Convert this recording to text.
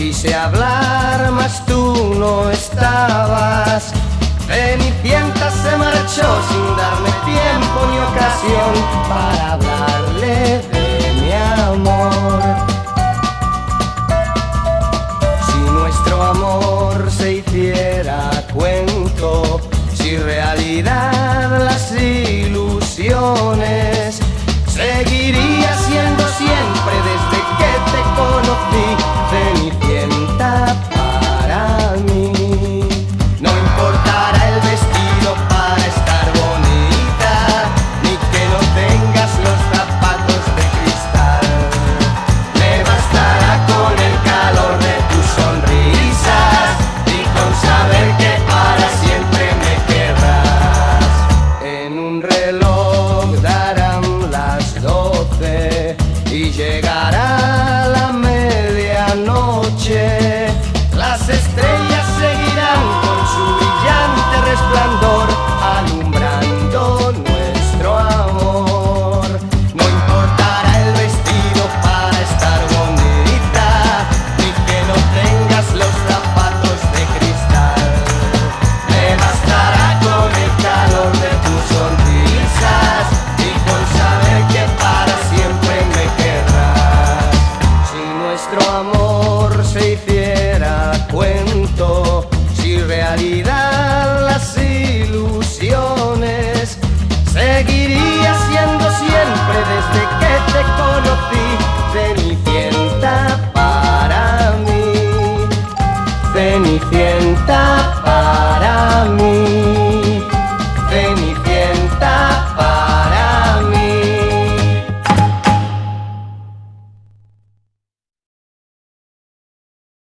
quise hablar, mas tú no estabas. Cenicienta se marchó sin darme tiempo ni ocasión para hablarle de mi amor. Si nuestro amor se hiciera cuento, si realidad llegará la medianoche. Las estrellas seguirán con su brillante resplandor realidad.